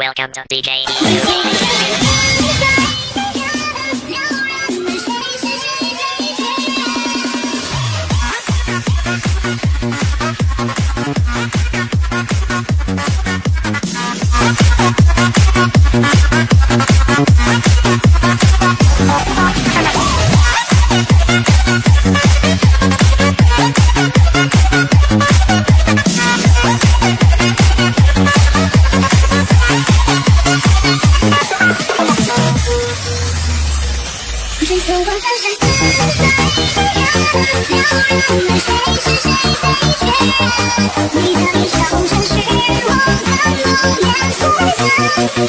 Welcome to DJ. We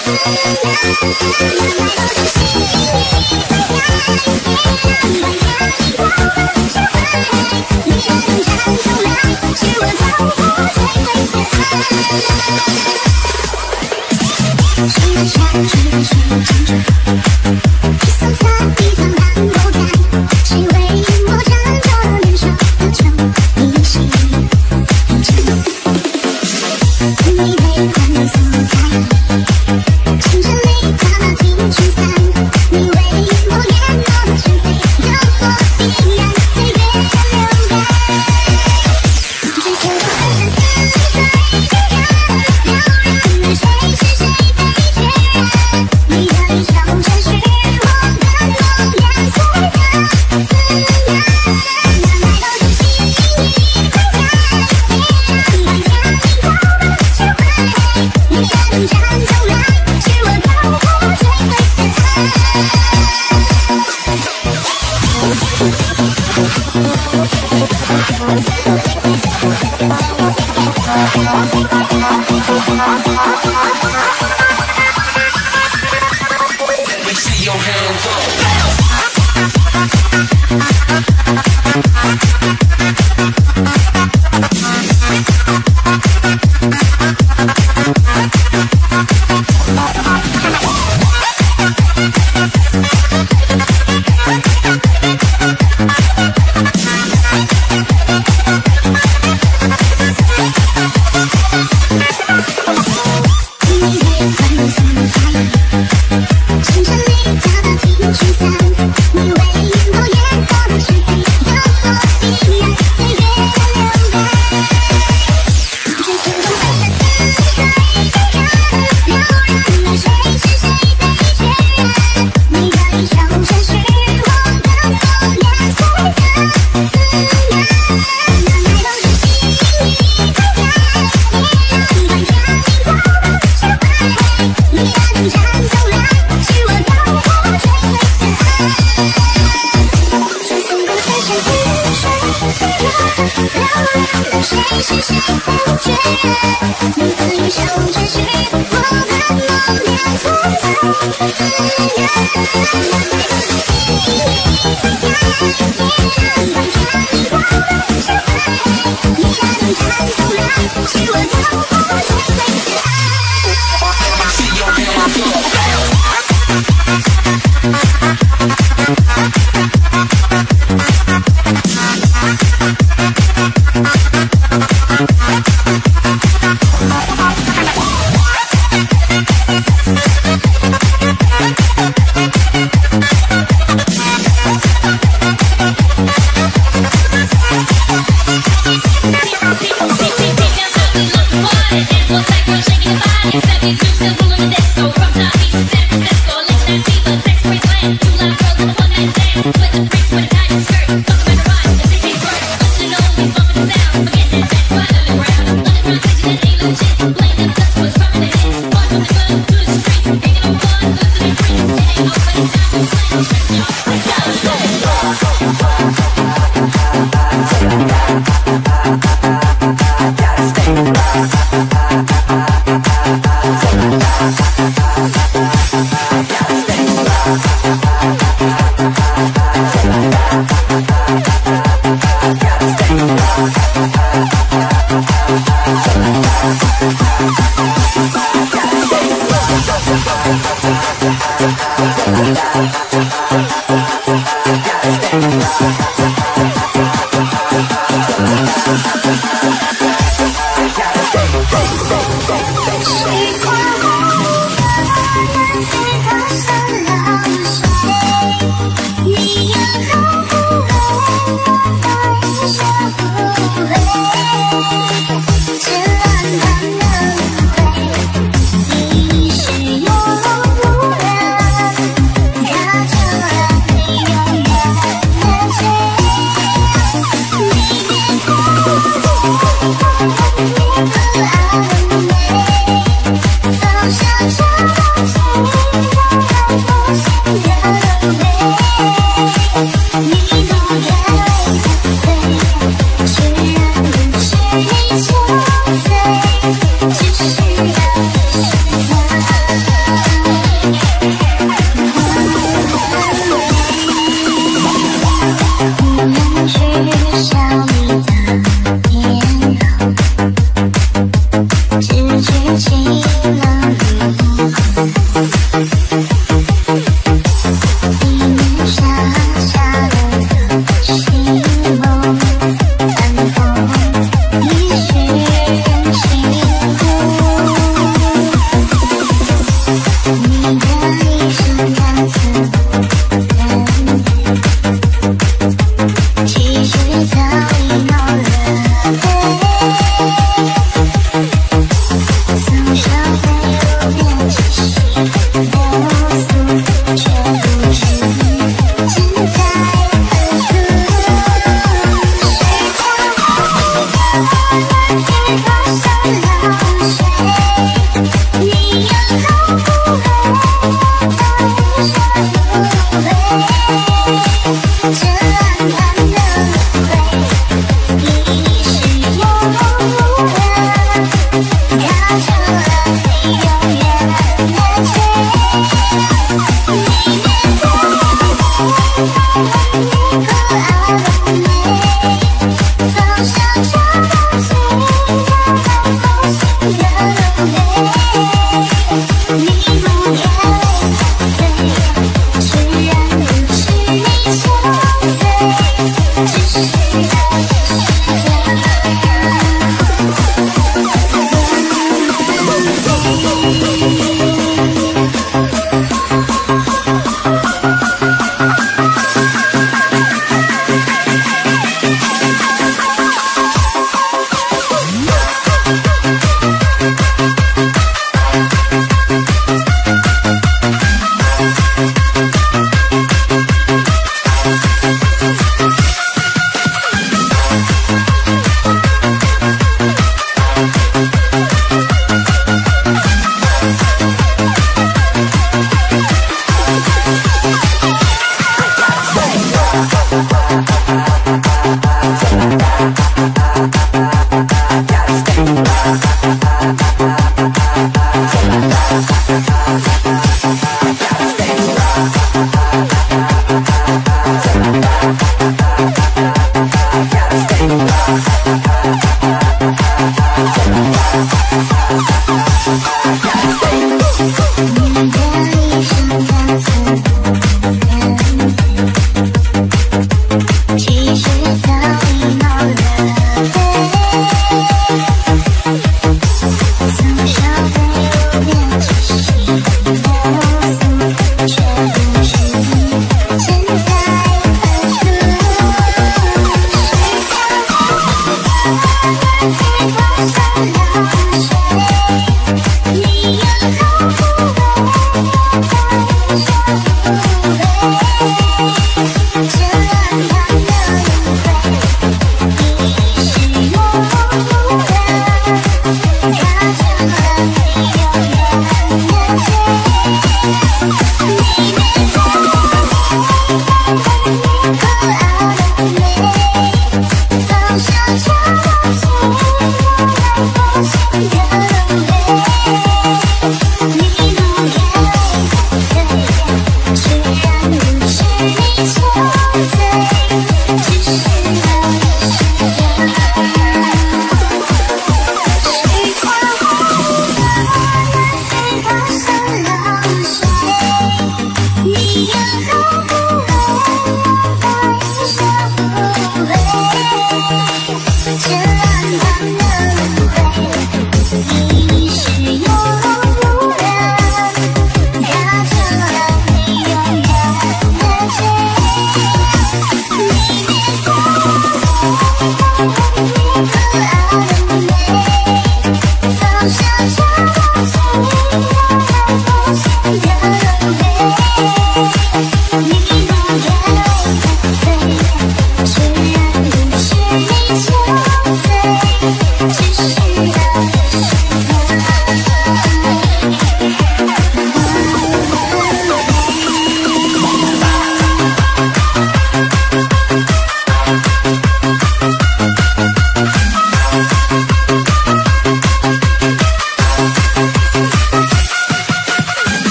Steady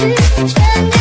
you. can't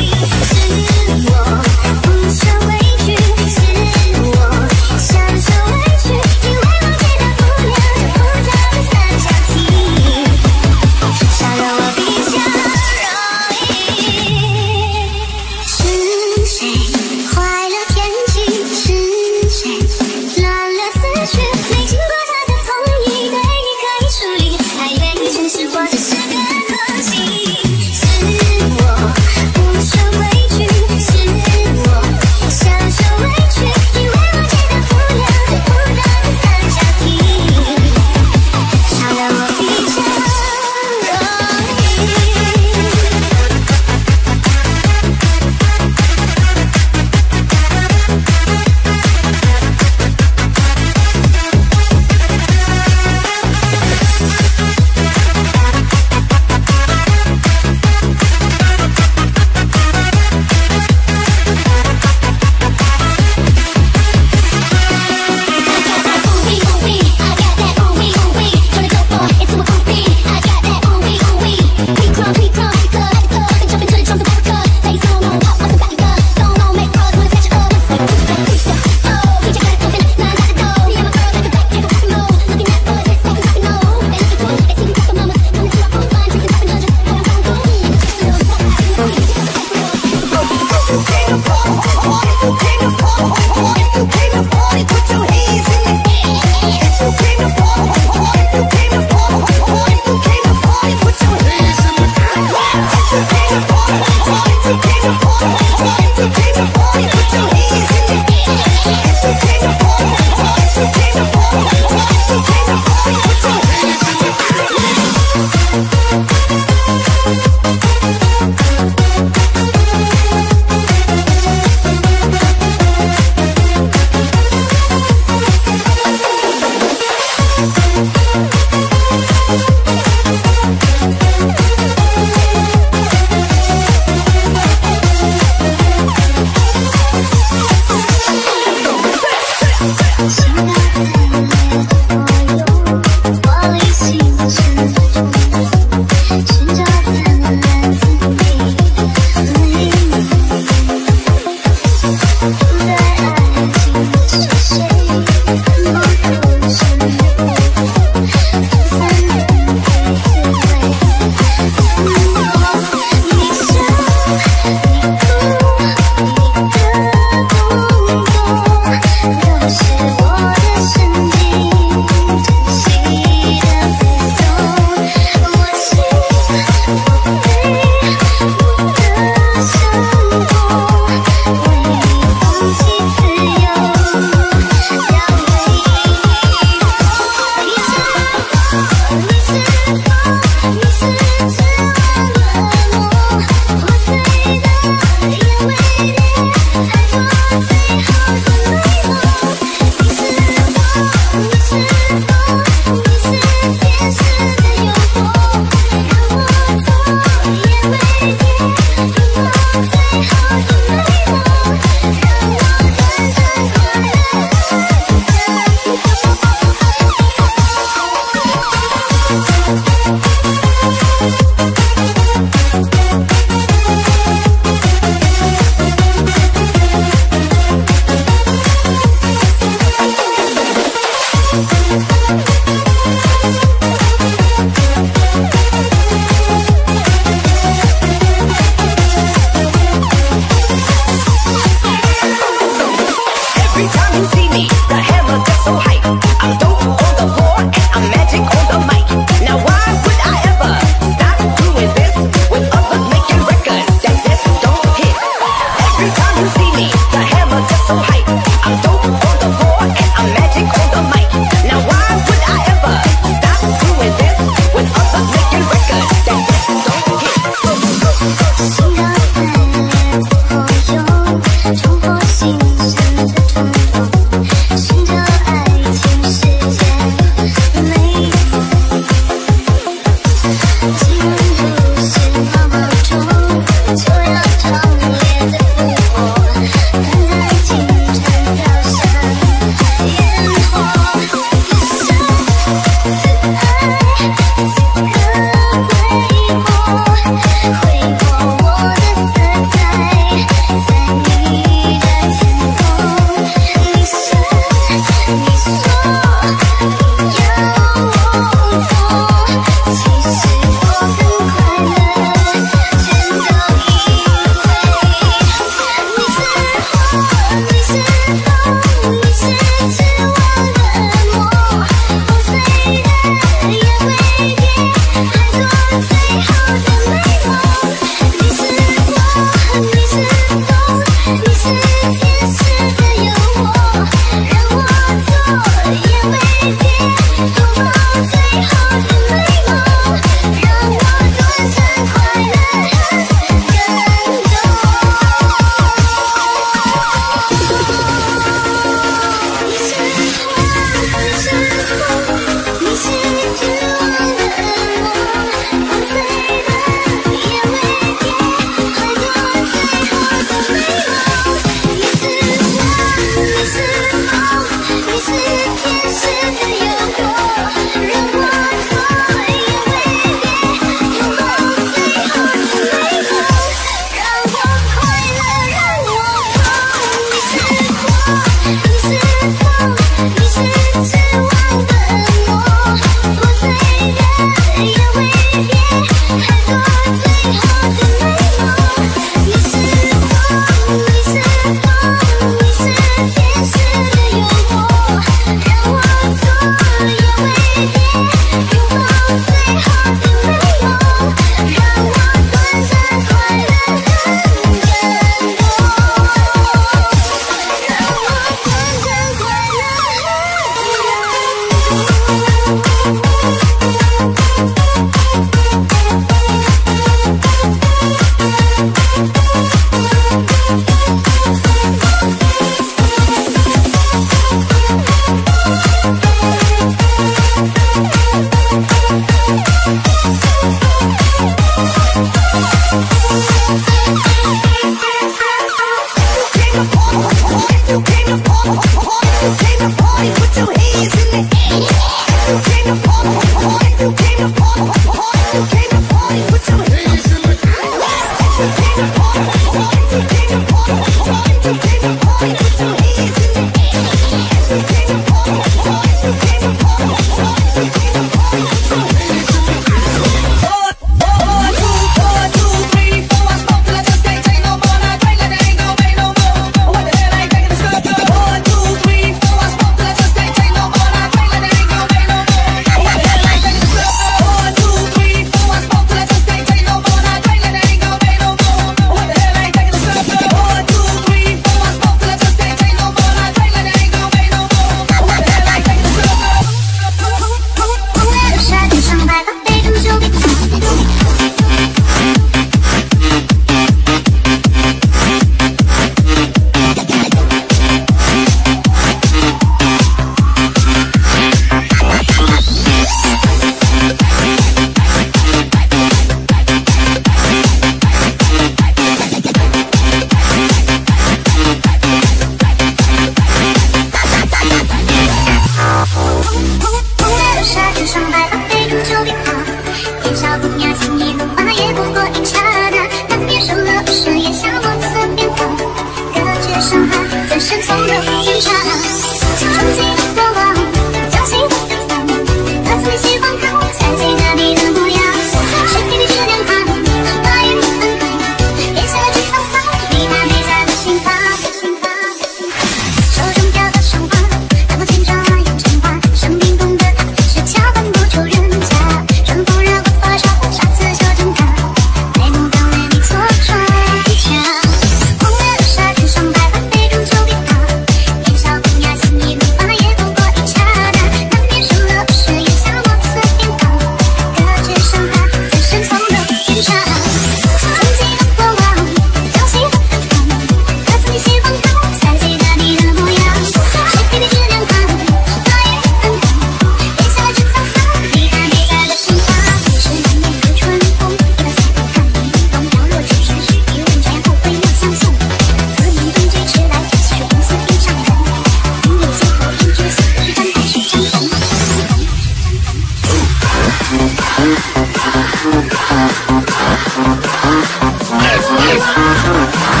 life.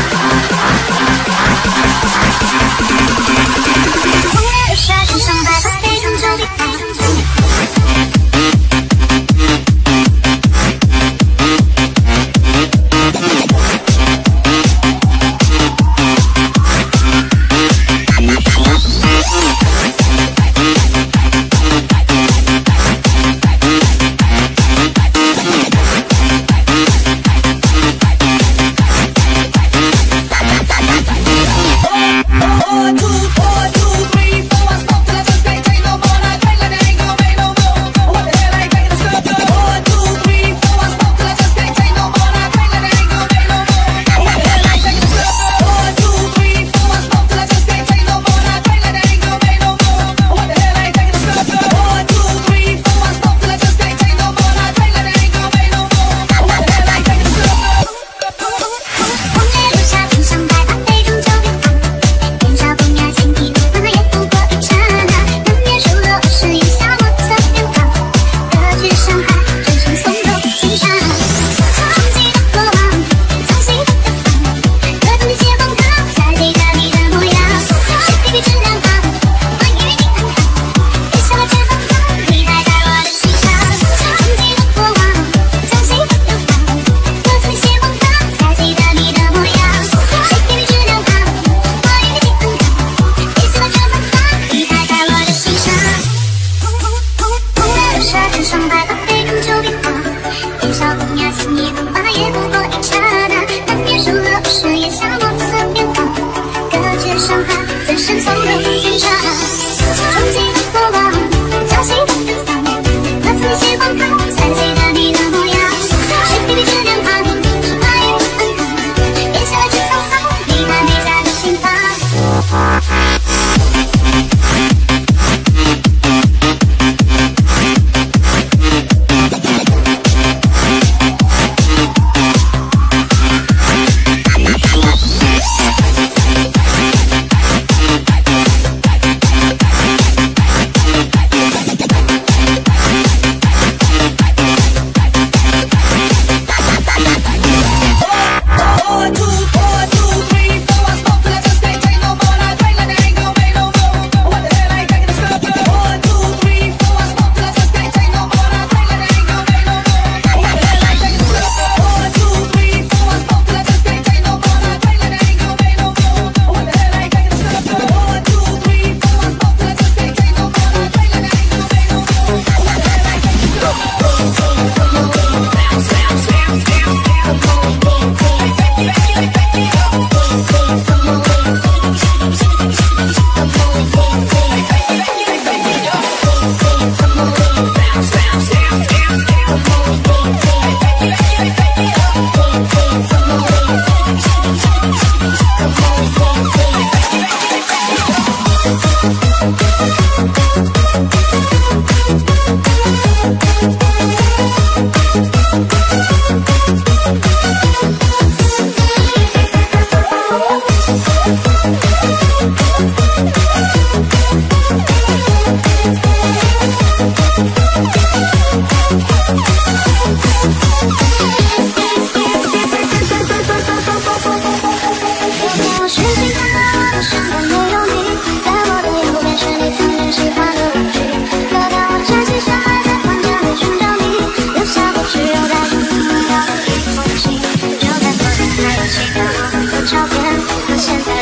照片和现在